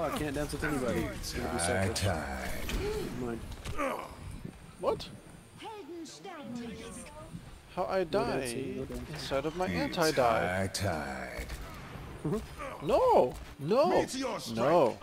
Oh, I can't dance with anybody. It's gonna be Tide, separate. Never mind. What? How I die inside of my anti-die? No! No! No!